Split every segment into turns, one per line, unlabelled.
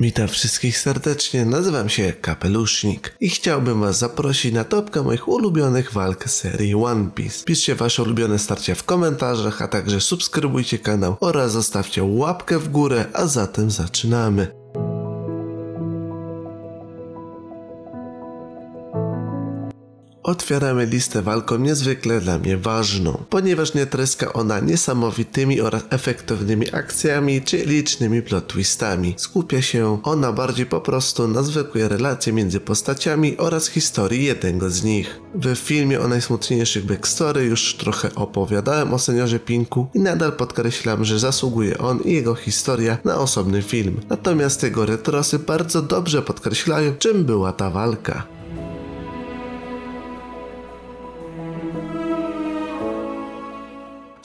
Witam wszystkich serdecznie, nazywam się Kapelusznik i chciałbym was zaprosić na topkę moich ulubionych walk serii One Piece. Piszcie wasze ulubione starcia w komentarzach, a także subskrybujcie kanał oraz zostawcie łapkę w górę, a zatem zaczynamy. Otwieramy listę walką niezwykle dla mnie ważną, ponieważ nie treska ona niesamowitymi oraz efektownymi akcjami czy licznymi plot twistami. Skupia się ona bardziej po prostu na zwykłej relacji między postaciami oraz historii jednego z nich. W filmie o najsmutniejszych backstory już trochę opowiadałem o seniorze Pinku i nadal podkreślam, że zasługuje on i jego historia na osobny film. Natomiast jego retrosy bardzo dobrze podkreślają, czym była ta walka.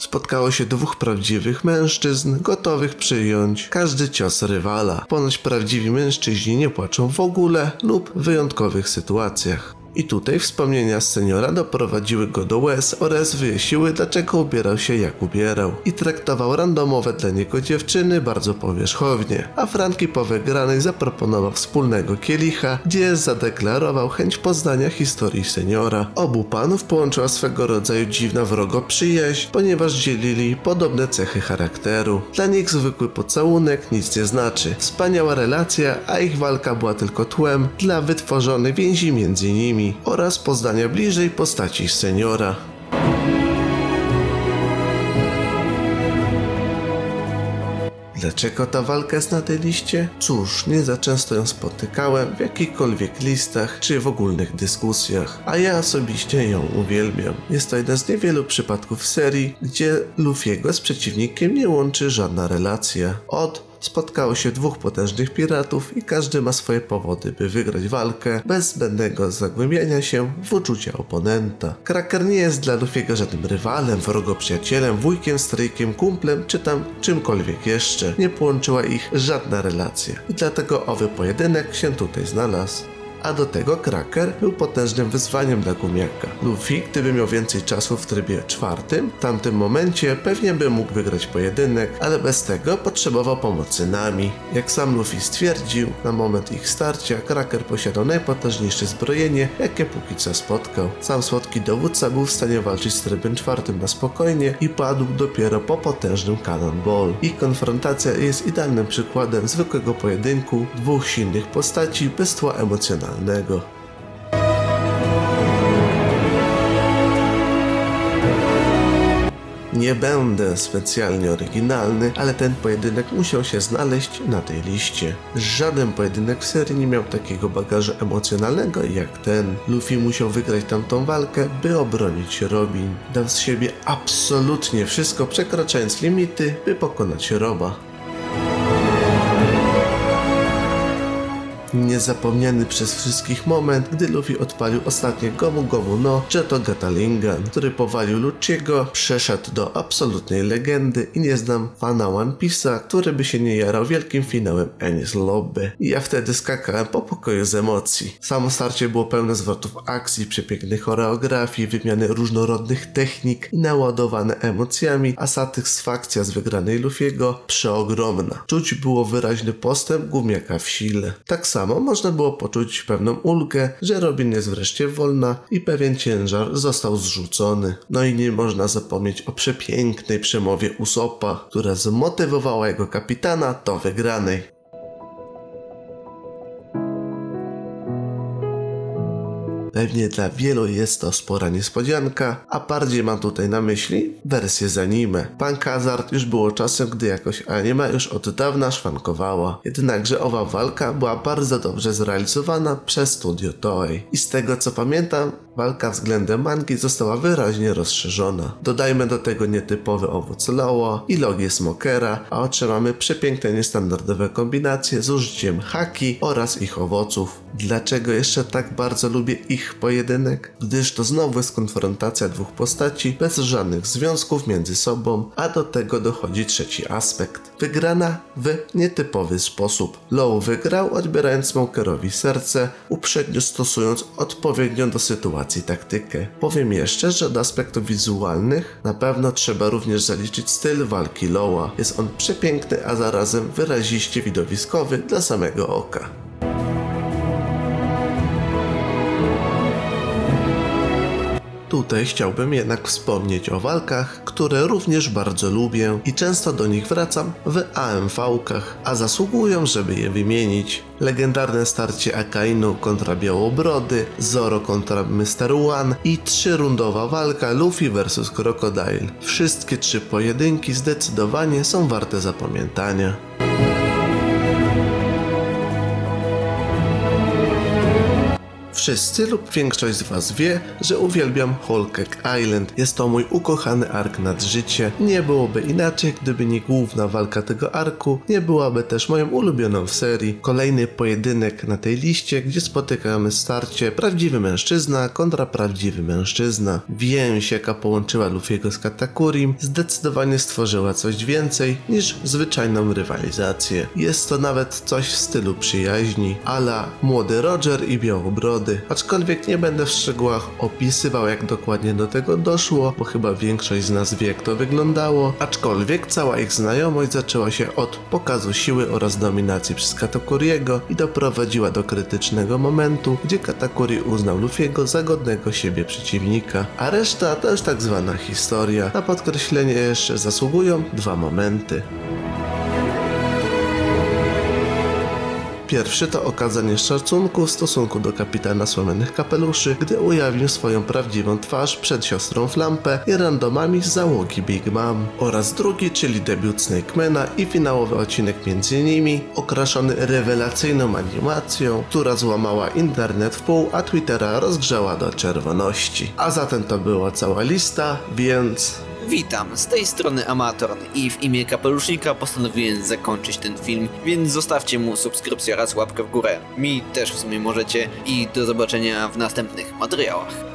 Spotkało się dwóch prawdziwych mężczyzn, gotowych przyjąć każdy cios rywala. Ponoć prawdziwi mężczyźni nie płaczą w ogóle lub w wyjątkowych sytuacjach. I tutaj wspomnienia seniora doprowadziły go do łez oraz wyjaśniły dlaczego ubierał się jak ubierał i traktował randomowe dla niego dziewczyny bardzo powierzchownie, a Franki po wygranej zaproponował wspólnego kielicha, gdzie zadeklarował chęć poznania historii seniora. Obu panów połączyła swego rodzaju dziwna wrogo przyjaźń, ponieważ dzielili podobne cechy charakteru. Dla nich zwykły pocałunek nic nie znaczy. Wspaniała relacja, a ich walka była tylko tłem dla wytworzonych więzi między nimi oraz poznania bliżej postaci seniora. Dlaczego ta walka jest na tej liście? Cóż, nie za często ją spotykałem w jakichkolwiek listach czy w ogólnych dyskusjach, a ja osobiście ją uwielbiam. Jest to jeden z niewielu przypadków serii, gdzie Luffy'ego z przeciwnikiem nie łączy żadna relacja. Od spotkało się dwóch potężnych piratów i każdy ma swoje powody, by wygrać walkę bez zbędnego zagłębiania się w uczucia oponenta. Kraker nie jest dla Luffy'ego żadnym rywalem, wrogo przyjacielem, wujkiem, stryjkiem, kumplem czy tam czymkolwiek jeszcze. Nie połączyła ich żadna relacja i dlatego owy pojedynek się tutaj znalazł a do tego Cracker był potężnym wyzwaniem dla gumiaka. Luffy, gdyby miał więcej czasu w trybie czwartym, w tamtym momencie pewnie by mógł wygrać pojedynek, ale bez tego potrzebował pomocy Nami. Jak sam Luffy stwierdził, na moment ich starcia Cracker posiadał najpotężniejsze zbrojenie, jakie póki co spotkał. Sam słodki dowódca był w stanie walczyć z trybem czwartym na spokojnie i padł dopiero po potężnym Cannonball. Ich konfrontacja jest idealnym przykładem zwykłego pojedynku dwóch silnych postaci bez tła emocjonalnego Nie będę specjalnie oryginalny, ale ten pojedynek musiał się znaleźć na tej liście. Żaden pojedynek w serii nie miał takiego bagażu emocjonalnego jak ten. Luffy musiał wygrać tamtą walkę, by obronić Robin. Dał z siebie absolutnie wszystko, przekraczając limity, by pokonać Roba. Niezapomniany przez wszystkich moment, gdy Luffy odpalił ostatnie Gomu Gomu no Jeto Gatalingan, który powalił Lucciego, przeszedł do absolutnej legendy i nie znam fana One Piece'a, który by się nie jarał wielkim finałem Enies Lobby. I ja wtedy skakałem po pokoju z emocji. Samo starcie było pełne zwrotów akcji, przepięknej choreografii, wymiany różnorodnych technik i naładowane emocjami, a satysfakcja z wygranej Luffy'ego przeogromna. Czuć było wyraźny postęp gumiaka w sile. Tak samo samo można było poczuć pewną ulgę, że Robin jest wreszcie wolna i pewien ciężar został zrzucony. No i nie można zapomnieć o przepięknej przemowie Usopa, która zmotywowała jego kapitana do wygranej. Pewnie dla wielu jest to spora niespodzianka, a bardziej mam tutaj na myśli wersję z anime. Pan Hazard już było czasem, gdy jakoś anime już od dawna szwankowała. Jednakże owa walka była bardzo dobrze zrealizowana przez studio Toei. I z tego co pamiętam, walka względem mangi została wyraźnie rozszerzona. Dodajmy do tego nietypowy owoc Loa i logię Smokera, a otrzymamy przepiękne niestandardowe kombinacje z użyciem haki oraz ich owoców. Dlaczego jeszcze tak bardzo lubię ich ich pojedynek, gdyż to znowu jest konfrontacja dwóch postaci bez żadnych związków między sobą, a do tego dochodzi trzeci aspekt. Wygrana w nietypowy sposób. Low wygrał odbierając Smokerowi serce, uprzednio stosując odpowiednią do sytuacji taktykę. Powiem jeszcze, że od aspektów wizualnych na pewno trzeba również zaliczyć styl walki Lowa. Jest on przepiękny, a zarazem wyraziście widowiskowy dla samego oka. Tutaj chciałbym jednak wspomnieć o walkach, które również bardzo lubię i często do nich wracam w AMV-kach, a zasługują, żeby je wymienić. Legendarne starcie Akainu kontra Białobrody, Zoro kontra Mr. One i trzyrundowa walka Luffy vs Crocodile. Wszystkie trzy pojedynki zdecydowanie są warte zapamiętania. Wszyscy lub większość z Was wie, że uwielbiam Cake Island. Jest to mój ukochany ark nad życie. Nie byłoby inaczej, gdyby nie główna walka tego arku, nie byłaby też moją ulubioną w serii. Kolejny pojedynek na tej liście, gdzie spotykamy starcie prawdziwy mężczyzna kontra prawdziwy mężczyzna. Więź, jaka połączyła Luffy'ego z Katakurim, zdecydowanie stworzyła coś więcej niż zwyczajną rywalizację. Jest to nawet coś w stylu przyjaźni, ala młody Roger i Białobrody aczkolwiek nie będę w szczegółach opisywał jak dokładnie do tego doszło, bo chyba większość z nas wie jak to wyglądało, aczkolwiek cała ich znajomość zaczęła się od pokazu siły oraz dominacji przez Katakuriego i doprowadziła do krytycznego momentu, gdzie Katakuri uznał Luffy'ego za godnego siebie przeciwnika, a reszta to już tak zwana historia. Na podkreślenie jeszcze zasługują dwa momenty. Pierwszy to okazanie szacunku w stosunku do kapitana Słomianych Kapeluszy, gdy ujawnił swoją prawdziwą twarz przed siostrą Flampę i randomami z załogi Big Mom. Oraz drugi, czyli debiut Snakemana i finałowy odcinek między nimi, okraszony rewelacyjną animacją, która złamała internet w pół, a Twittera rozgrzała do czerwoności. A zatem to była cała lista, więc
Witam, z tej strony Amator i w imię kapelusznika postanowiłem zakończyć ten film, więc zostawcie mu subskrypcję oraz łapkę w górę. Mi też w sumie możecie i do zobaczenia w następnych materiałach.